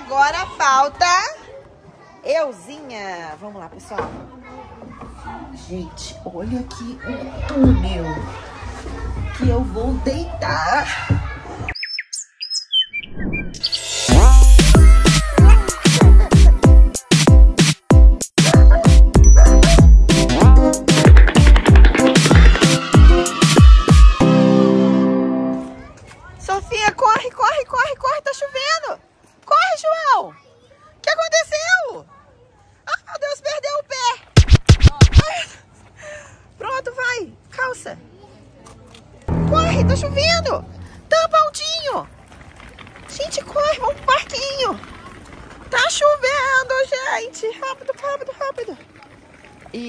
agora falta euzinha. Vamos lá, pessoal. Gente, olha aqui o túnel que eu vou deitar.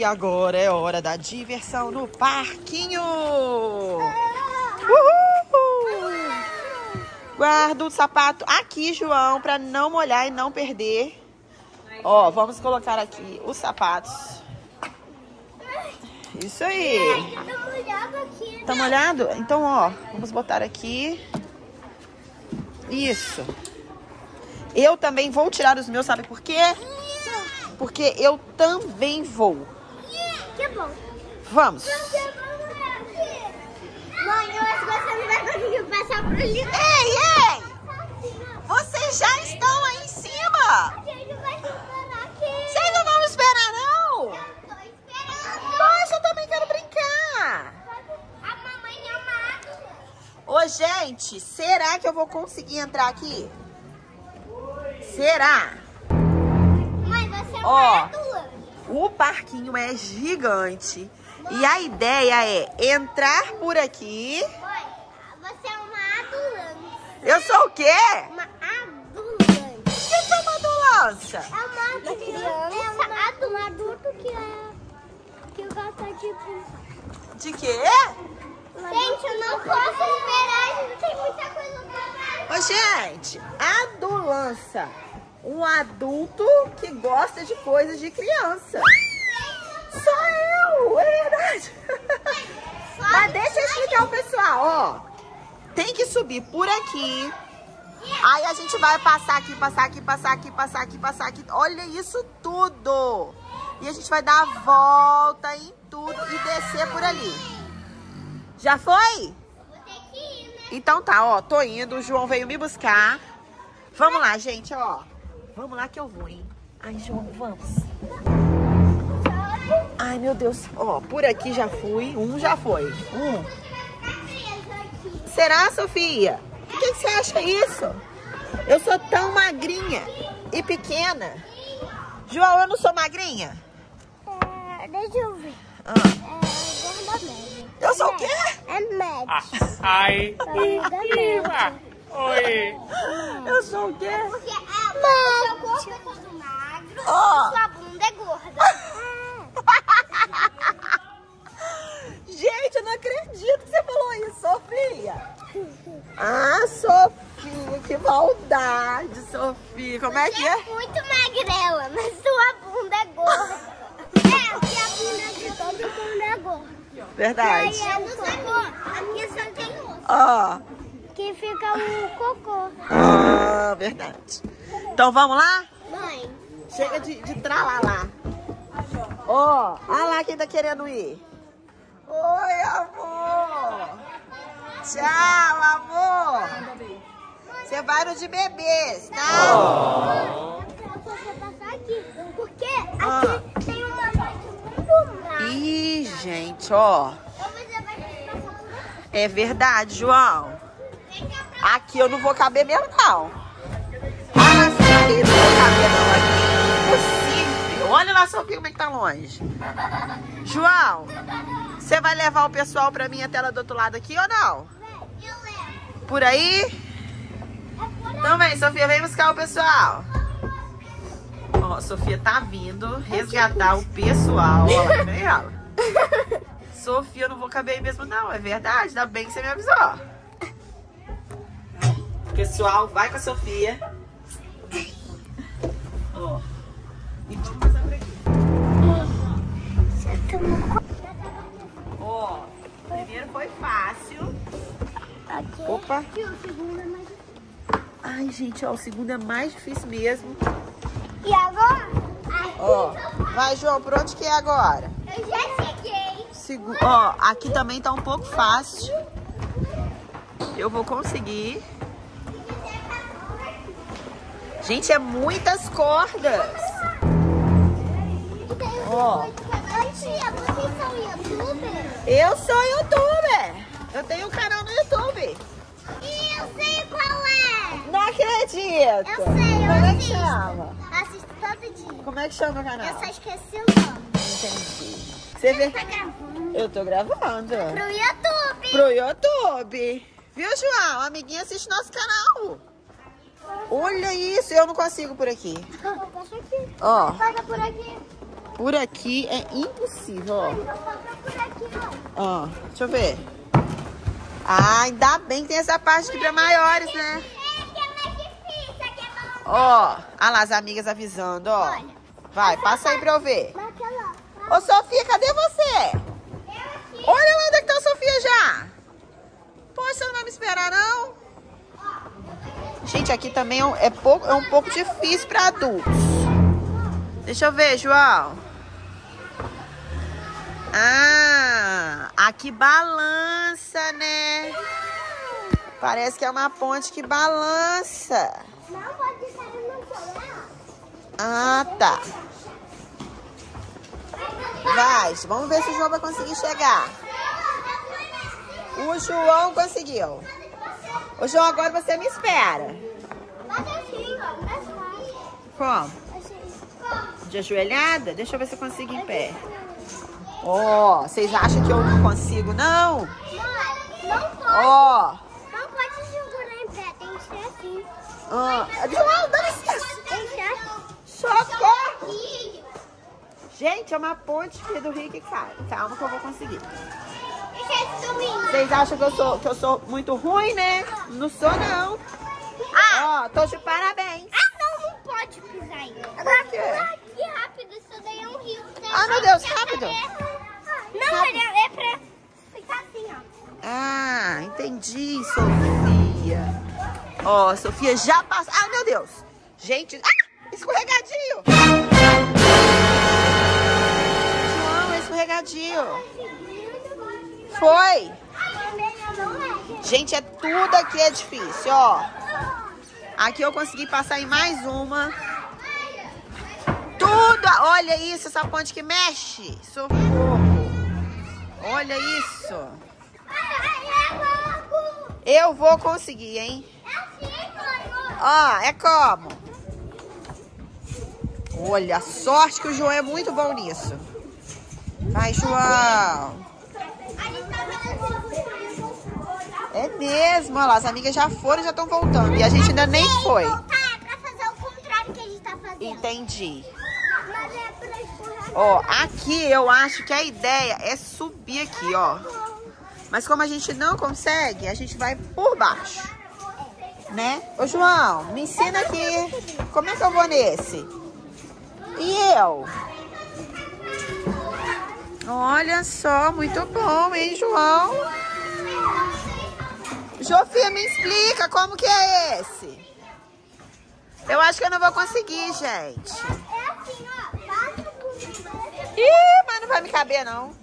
E agora é hora da diversão no parquinho. Uhul! Guarda o sapato aqui, João, pra não molhar e não perder. Ó, vamos colocar aqui os sapatos. Isso aí. Tá molhado? Então, ó, vamos botar aqui. Isso. Eu também vou tirar os meus, sabe por quê? Porque eu também vou. Que bom. Vamos. Mãe, eu acho que você não vai conseguir passar por ali. Ei, ei! Vocês já estão aí em cima! A gente vai esperar aqui. Vocês não vão esperar, não? Tô esperando. Mas eu também quero brincar. A mamãe é uma água. Ô, gente, será que eu vou conseguir entrar aqui? Será? Mãe, você é uma. O parquinho é gigante. E a ideia é entrar por aqui. Mãe, você é uma adulante. Eu sou o quê? Uma adulante. O que é uma ambulância? É uma criança. É uma um adulto que é... Que gosta de... De quê? Gente, eu não posso esperar. A gente tem muita coisa pra Ô, gente, adulância. Um adulto que gosta de coisas de criança. Sou eu, é verdade. Mas deixa eu explicar o pessoal, ó. Tem que subir por aqui. Aí a gente vai passar aqui, passar aqui, passar aqui, passar aqui, passar aqui. Olha isso tudo. E a gente vai dar a volta em tudo e descer por ali. Já foi? Né? Então tá, ó, tô indo, o João veio me buscar. Vamos lá, gente, ó. Vamos lá que eu vou, hein? Ai, João, vamos. Ai, meu Deus. Ó, por aqui já fui, um já foi. Um. Será, Sofia? O que, que você acha isso? Eu sou tão magrinha e pequena. João, eu não sou magrinha? É, deixa eu ver. Ah, É, gorda média. eu sou o quê? É média. Ai, Gorda média. Oi. Eu sou o quê? Porque é, seu corpo é todo magro, Ó. sua bunda é gorda. Gente, eu não acredito que você falou isso, Sofia. Ah, Sofia, que maldade, Sofia. Como é que é? Muito magrela, mas sua bunda é gorda. É, a bunda de todo mundo é gorda. Verdade. Aí é no cocô. Aqui só tem osso. Ó, Que fica o cocô. ah, verdade. Então vamos lá? Mãe, Chega de, de tralalá. Ó, olha lá quem tá querendo ir. Oi, amor. Tchau, amor. Você vai no de bebês, tá? eu só vou passar aqui. Porque aqui tem uma noite muito má. Ih, gente, ó. Aqui. É verdade, João. Aqui eu não vou caber mesmo, não. Ah, não vou caber, não. É impossível. Olha lá, Sofia, como é que tá longe. João, você vai levar o pessoal pra minha tela do outro lado aqui ou não? Por aí? Então vem, Sofia, vem buscar o pessoal. Ó, a Sofia tá vindo resgatar o pessoal. Lá, vem ela. Sofia, eu não vou caber aí mesmo, não. É verdade, ainda bem que você me avisou. Pessoal, vai com a Sofia. Ó. E vamos passar por aqui. Ó, primeiro foi fácil. Opa. E o segundo é mais Ai, Ai, gente, ó, o segundo é mais difícil mesmo. E agora? Ó, vai, João, por onde que é agora? Eu já cheguei. Segu ó, aqui também tá um pouco fácil. Eu vou conseguir. Gente, é muitas cordas. Ó. Eu sou youtuber. Eu tenho um canal no YouTube. E eu sei qual é. Não acredito. Eu sei, eu Como é que chama? Assisto todo dia. Como é que chama o canal? Eu só esqueci o nome. Entendi. Você vê? Tá gravando. Eu tô gravando. Pro YouTube. Pro YouTube. Viu, João? A amiguinha assiste nosso canal. Olha isso, eu não consigo por aqui. Ó, Passa por aqui. por aqui é impossível, ó. Ó. Ó, deixa eu ver. Ah, ainda bem que tem essa parte aqui pra maiores, né? Ó, olha lá as amigas avisando, ó. Vai, passa aí pra eu ver. Ô, Sofia, cadê você? Olha lá onde é que tá a Sofia já. Poxa, você não vai me esperar, não? Gente, aqui também é um, é pouco, é um pouco difícil pra adultos. Deixa eu ver, João. Ah, aqui balança, né? Parece que é uma ponte que balança. Não pode sair no celular. Ah, tá. Vai, vamos ver se o João vai conseguir chegar. O João conseguiu. O João, agora você me espera. Mas assim, ó. Mais fácil. Como? Assim. De ajoelhada? Deixa eu ver se eu consigo em pé. Ó, vocês acham que eu não consigo, não? Não, não pode. Ó. Não pode segurar em pé. Tem que ser assim. Ah, João, dá licença. Tem que ser assim. Socorro. Gente, é uma ponte aqui do Rio que cai. Calma que eu vou conseguir. Vocês acham que eu sou, que eu sou muito ruim, né? Não sou, não. Ah! Ó, tô de parabéns. Ah, não, não pode pisar aí. Por quê? Ah, que rápido, isso daí é um rio. Ah, meu Deus, rápido. Não, Rápido. é, é pra ficar assim, ó. Ah, entendi, Sofia. Ó, Sofia já passou. Ah, meu Deus. Gente, ah, escorregadinho. João, escorregadinho. Foi. Gente, é tudo aqui é difícil, ó. Aqui eu consegui passar em mais uma. Tudo, olha isso, essa ponte que mexe. Socorro. Olha isso. Eu vou conseguir, hein? Ó, é como? Olha, sorte que o João é muito bom nisso. Vai, João. É mesmo, olha lá, as amigas já foram e já estão voltando. E a gente ainda nem foi. Voltar é pra fazer o contrário que a gente tá fazendo. Entendi. Mas é pra escorregar. Ó, aqui eu acho que a ideia é subir aqui, ó. Mas como a gente não consegue, a gente vai por baixo. Né? Ô, João, me ensina aqui. Como é que eu vou nesse? E eu? Olha só, muito bom, hein, João? Jofia, me explica como que é esse? Eu acho que eu não vou conseguir, gente. Ih, mas não vai me caber, não.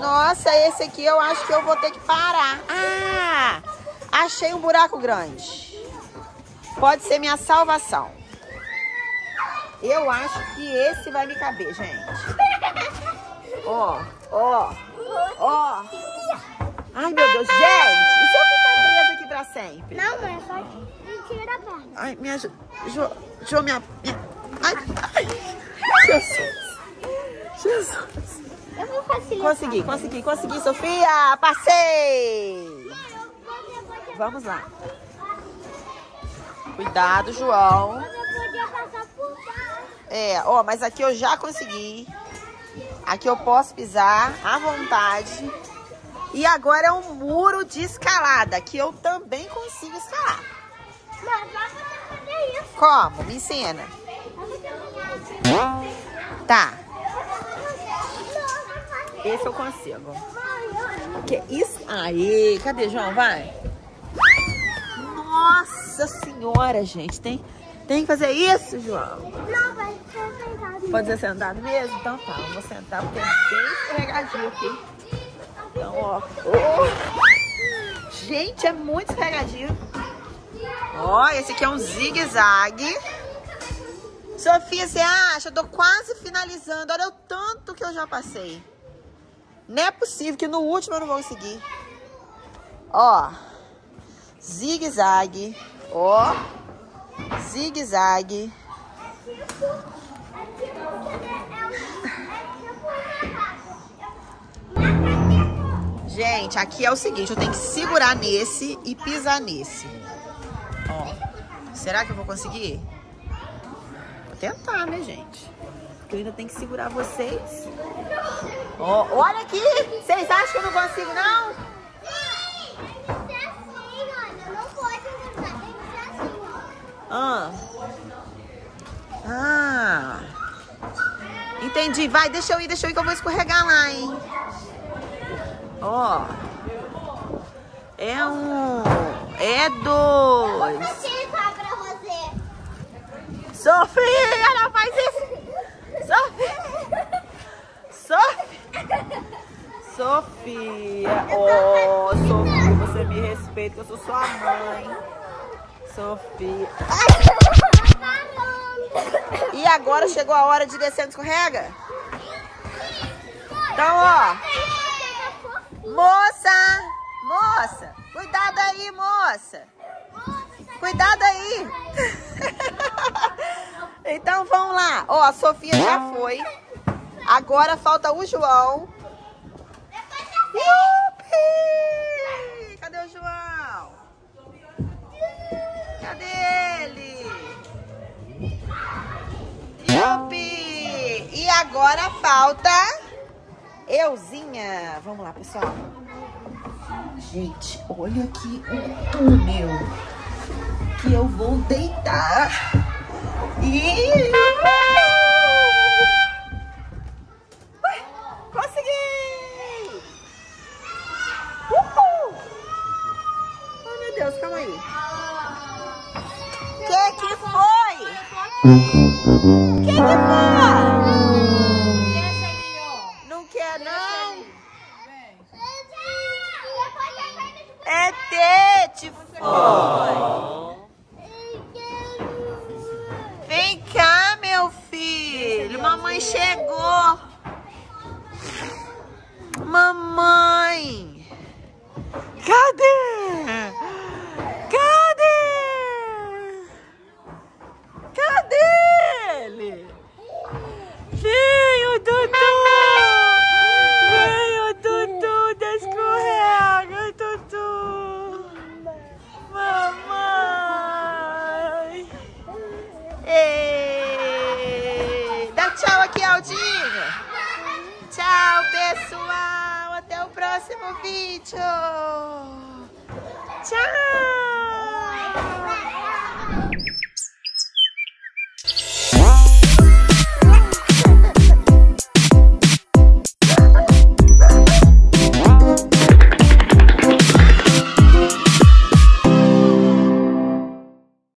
Nossa, esse aqui eu acho que eu vou ter que parar. Ah, achei um buraco grande. Pode ser minha salvação. Eu acho que esse vai me caber, gente. Ó, ó, ó. Ai, meu Deus, gente. E se eu ficar presa aqui pra sempre? Não, mãe, é só tirar a perna. Ai, minha... Jo, jo, minha, minha... Ai, ai. Jesus. Jesus. Eu vou facilitar. Consegui, consegui, consegui, Sofia! Passei! Vamos lá. Cuidado, João. Eu podia passar por baixo. É, ó, mas aqui eu já consegui. Aqui eu posso pisar à vontade. E agora é um muro de escalada, que eu também consigo escalar. Mas dá pra fazer isso. Como? Me ensina. Tá, esse eu consigo. não, não. Que isso? Aí, cadê, João? Vai. Nossa senhora, gente. Tem, tem que fazer isso, João? Não, vai ser sentado. Pode ser sentado mesmo? Então tá, eu vou sentar porque é bem escorregadio aqui. Então, ó. Oh. Gente, é muito escorregadio. Ó, esse aqui é um zigue-zague. Sofia, você acha? Eu tô quase finalizando. Olha o tanto que eu já passei. Não é possível que no último eu não vou conseguir. Ó. Zigue-zague. Ó. Zigue-zague. Gente, aqui é o seguinte, eu tenho que segurar nesse e pisar nesse. Ó, será que eu vou conseguir? Vou tentar, né, gente? Porque eu ainda tenho que segurar vocês. Ó, olha aqui! Vocês acham que eu não consigo, não? Ah. Ah. Entendi. Vai, deixa eu ir, deixa eu ir que eu vou escorregar lá, hein? Ó. É um. É dois. Sofia, ela faz isso. Sofia. Sofia. Sofia. Oh, Sofia, você me respeita, que eu sou sua mãe. Sofia. E agora chegou a hora de descer no escorrega? Então, ó. Moça! Moça! Cuidado aí, moça! Cuidado aí! então vamos lá. Ó, a Sofia já foi. Agora falta o João. Yupi! Cadê o João? Cadê ele? Yupi! E agora falta euzinha. Vamos lá, pessoal. Gente, olha aqui o túnel que eu vou deitar. E... Consegui! Oh, meu Deus, calma aí. Que que foi? Que que foi? Aww. Pessoal! Até o próximo vídeo! Tchau!